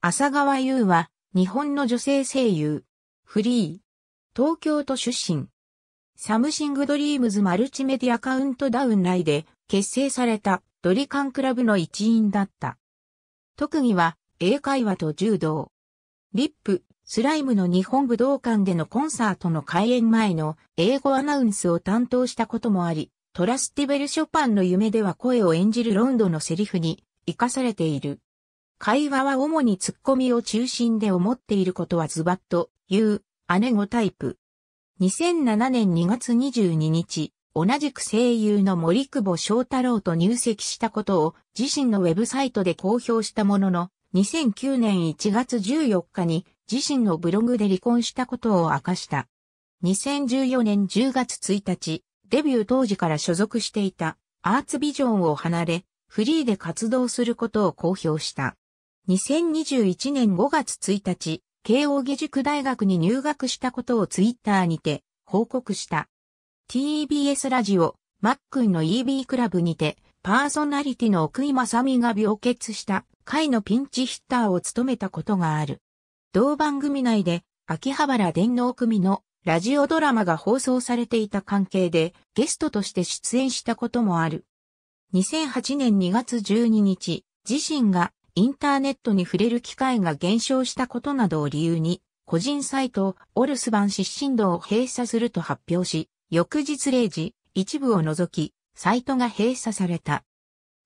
浅川悠は日本の女性声優。フリー。東京都出身。サムシングドリームズマルチメディアカウントダウン内で結成されたドリカンクラブの一員だった。特技は英会話と柔道。リップスライムの日本武道館でのコンサートの開演前の英語アナウンスを担当したこともあり、トラスティベル・ショパンの夢では声を演じるロンドのセリフに活かされている。会話は主にツッコミを中心で思っていることはズバッと言う姉子タイプ。2007年2月22日、同じく声優の森久保翔太郎と入籍したことを自身のウェブサイトで公表したものの、2009年1月14日に自身のブログで離婚したことを明かした。2014年10月1日、デビュー当時から所属していたアーツビジョンを離れ、フリーで活動することを公表した。2021年5月1日、慶応義塾大学に入学したことをツイッターにて報告した。TBS ラジオ、マックンの EB クラブにて、パーソナリティの奥井正美が病欠した会のピンチヒッターを務めたことがある。同番組内で、秋葉原電脳組のラジオドラマが放送されていた関係でゲストとして出演したこともある。2008年2月12日、自身がインターネットに触れる機会が減少したことなどを理由に、個人サイト、オルス版失神度を閉鎖すると発表し、翌日0時、一部を除き、サイトが閉鎖された。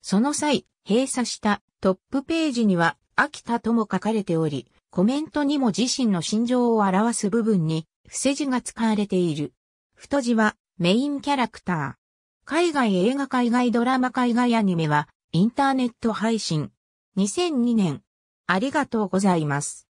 その際、閉鎖したトップページには、秋田とも書かれており、コメントにも自身の心情を表す部分に、伏せ字が使われている。太字は、メインキャラクター。海外映画海外ドラマ海外アニメは、インターネット配信。2002年。ありがとうございます。